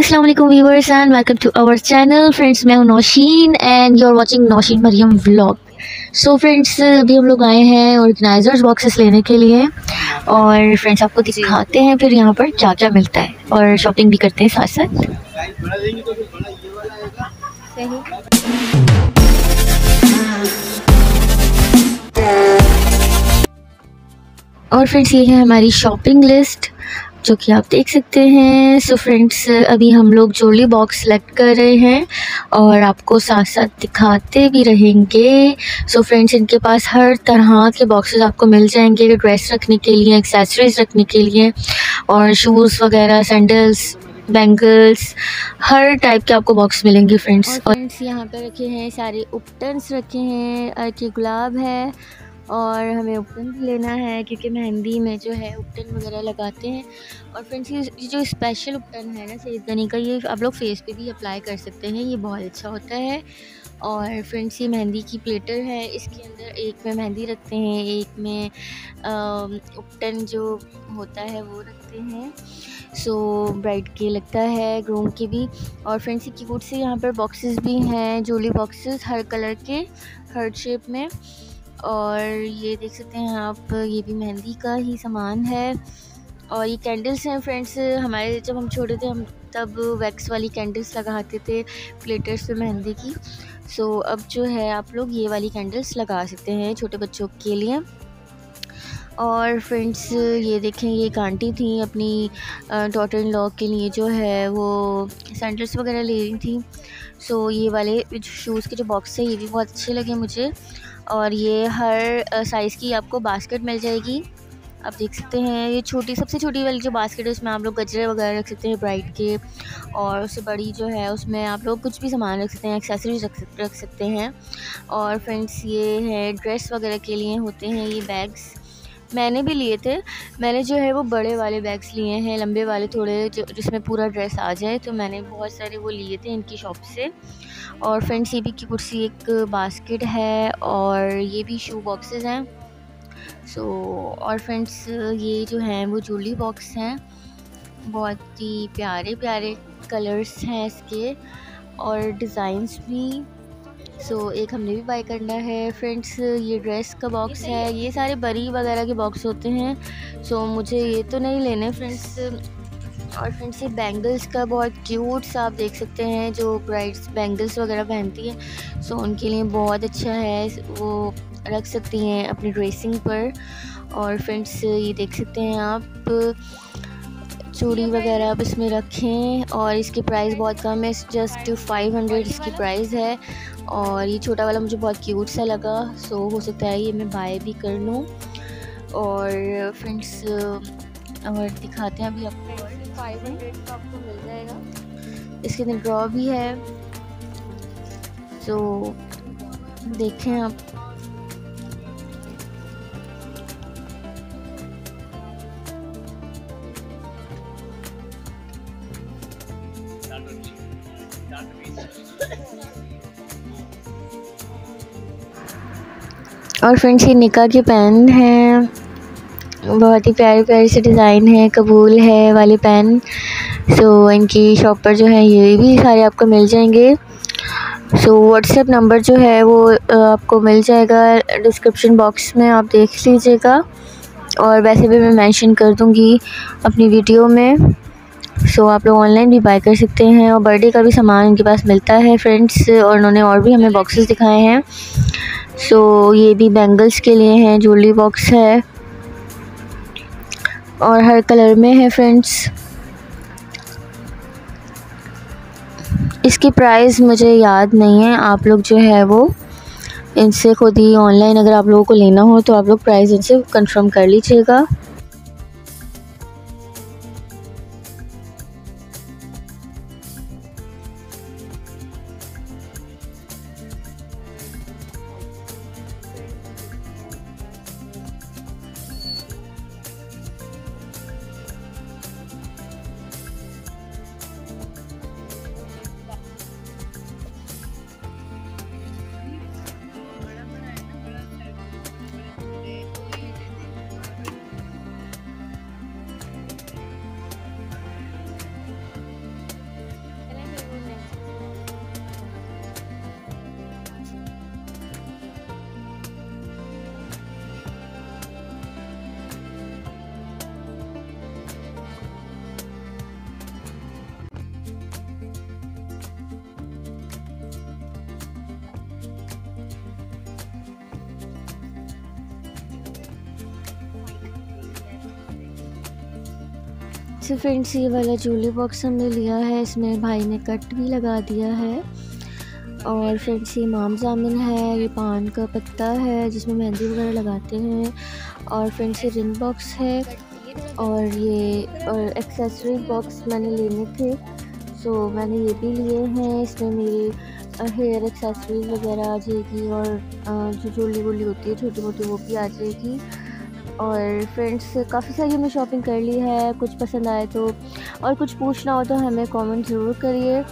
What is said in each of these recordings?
अस्सलाम वालेकुम viewers and welcome to our channel friends मैं हूँ Nausheen and you are watching Nausheen Maryam vlog so friends अभी हम लोग आए हैं ऑर्गेनाइजर्स बॉक्सेस लेने के लिए और फ्रेंड्स आपको दिखाते हैं, फिर यहाँ पर क्या क्या मिलता है और शॉपिंग भी करते हैं साथ साथ। और फ्रेंड्स ये है हमारी शॉपिंग लिस्ट जो कि आप देख सकते हैं। सो फ्रेंड्स अभी हम लोग जोली बॉक्स सेलेक्ट कर रहे हैं और आपको साथ साथ दिखाते भी रहेंगे। सो फ्रेंड्स इनके पास हर तरह के बॉक्सेस आपको मिल जाएँगे। ड्रेस रखने के लिए एक्सेसरीज रखने के लिए और शूज़ वगैरह सैंडल्स बैंगल्स हर टाइप के आपको बॉक्स मिलेंगे फ्रेंड्स और फ्रेंड्स यहाँ पे रखे हैं सारे उपटन्स रखे हैं। कि गुलाब है और हमें उपटन भी लेना है, क्योंकि मेहंदी में जो है उपटन वगैरह लगाते हैं। और फ्रेंड्स ये जो स्पेशल उपटन है ना सैद गनी का, ये आप लोग फेस पे भी अप्लाई कर सकते हैं, ये बहुत अच्छा होता है। और फ्रेंड्स ये मेहंदी की प्लेटर है, इसके अंदर एक में मेहंदी रखते हैं, एक में उपटन जो होता है वो रखते हैं। सो ब्राइड के लगता है ग्रूम के भी। और फ्रेंड्स की क्यूट से यहाँ पर बॉक्सेस भी हैं जोली बॉक्सेस हर कलर के, हर शेप में। और ये देख सकते हैं आप, ये भी मेहंदी का ही सामान है। और ये कैंडल्स हैं फ्रेंड्स हमारे जब हम छोटे थे, हम तब वैक्स वाली कैंडल्स लगाते थे प्लेटर्स पे मेहंदी की। सो अब जो है आप लोग ये वाली कैंडल्स लगा सकते हैं छोटे बच्चों के लिए। और फ्रेंड्स ये देखें, ये एक आंटी थी अपनी डॉटर इन लॉ के लिए जो है, वो सैंडल्स वगैरह ले रही थी। सो ये वाले शूज़ के जो बॉक्स है, ये भी बहुत अच्छे लगे मुझे। और ये हर साइज़ की आपको बास्केट मिल जाएगी। आप देख सकते हैं, ये छोटी, सबसे छोटी वाली जो बास्केट है, उसमें आप लोग गजरे वगैरह रख सकते हैं ब्राइड के, और उससे बड़ी जो है, उसमें आप लोग कुछ भी सामान रख सकते हैं एक्सेसरीज रख रख सकते हैं। और फ्रेंड्स ये है ड्रेस वगैरह के लिए होते हैं ये बैग्स मैंने भी लिए थे। मैंने जो है वो बड़े वाले बैग्स लिए हैं, लंबे वाले थोड़े, जो जिसमें पूरा ड्रेस आ जाए तो मैंने बहुत सारे वो लिए थे इनकी शॉप से। और फ्रेंड्स ये भी की कुर्सी एक बास्केट है और ये भी शू बॉक्सेस हैं। सो और फ्रेंड्स ये जो हैं वो जूली बॉक्स हैं। बहुत ही प्यारे प्यारे कलर्स हैं इसके और डिज़ाइंस भी। सो so, एक हमने भी बाई करना है। फ्रेंड्स ये ड्रेस का बॉक्स है। ये सारे बरी वगैरह के बॉक्स होते हैं। सो so, मुझे ये तो नहीं लेने फ्रेंड्स और फ्रेंड्स ये बैंगल्स का बहुत क्यूट सा आप देख सकते हैं जो ब्राइड्स बैंगल्स वगैरह पहनती हैं। सो so, उनके लिए बहुत अच्छा है। वो रख सकती हैं अपनी ड्रेसिंग पर। और फ्रेंड्स ये देख सकते हैं आप। चूड़ी वगैरह आप इसमें रखें और इसकी प्राइस बहुत कम है जस्ट फाइव हंड्रेड इसकी प्राइस है। और ये छोटा वाला मुझे बहुत क्यूट सा लगा सो हो सकता है ये मैं बाय भी कर लूँ। और फ्रेंड्स और दिखाते हैं अभी आपको फाइव हंड्रेड का आपको मिल जाएगा। इसके अंदर ड्रॉ भी है। सो देखें आप। और फ्रेंड्स ये निका के पेन हैं। बहुत ही प्यारे प्यारे से डिज़ाइन है, कबूल है वाले पेन सो इनकी शॉप पर जो है, ये भी सारे आपको मिल जाएँगे। सो व्हाट्सएप नंबर जो है, वो आपको मिल जाएगा डिस्क्रिप्शन बॉक्स में, आप देख लीजिएगा। और वैसे भी मैं मेंशन कर दूँगी अपनी वीडियो में। सो आप लोग ऑनलाइन भी बाय कर सकते हैं और बर्थडे का भी सामान उनके पास मिलता है फ्रेंड्स और उन्होंने और भी हमें बॉक्सेस दिखाए हैं। सो ये भी बैंगल्स के लिए हैं ज्वेलरी बॉक्स है। और हर कलर में है फ्रेंड्स इसकी प्राइस मुझे याद नहीं है, आप लोग जो है वो इनसे खुद ही ऑनलाइन अगर आप लोगों को लेना हो तो आप लोग प्राइस इनसे कंफर्म कर लीजिएगा। सो फ्रेंड्स ये वाला जूली बॉक्स हमने लिया है। इसमें भाई ने कट भी लगा दिया है। और फ्रेंड्स ये माम जामिन है, ये पान का पत्ता है, जिसमें मेहंदी वगैरह लगाते हैं। और फ्रेंड्स ये रिंग बॉक्स है। और ये, और एक्सेसरी बॉक्स मैंने लेने थे। सो मैंने ये भी लिए हैं। इसमें मेरी हेयर एक्सेसरीज वगैरह आ जाएगी और जो जोली वोली होती है छोटी मोटी वो भी आ जाएगी। और फ्रेंड्स काफ़ी सारी हमने शॉपिंग कर ली है, कुछ पसंद आए तो। और कुछ पूछना हो तो हमें कमेंट ज़रूर करिए।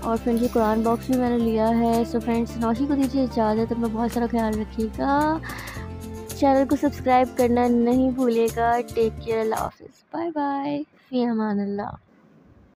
और फ्रेंड्स ये कुरान बॉक्स भी मैंने लिया है सो फ्रेंड्स नौशी को दीजिए इजाज़त, अपना बहुत सारा ख्याल रखिएगा। चैनल को सब्सक्राइब करना नहीं भूलेगा टेक केयर अल्लाह हाफिज़। बाय बाय फ़ी अमान अल्लाह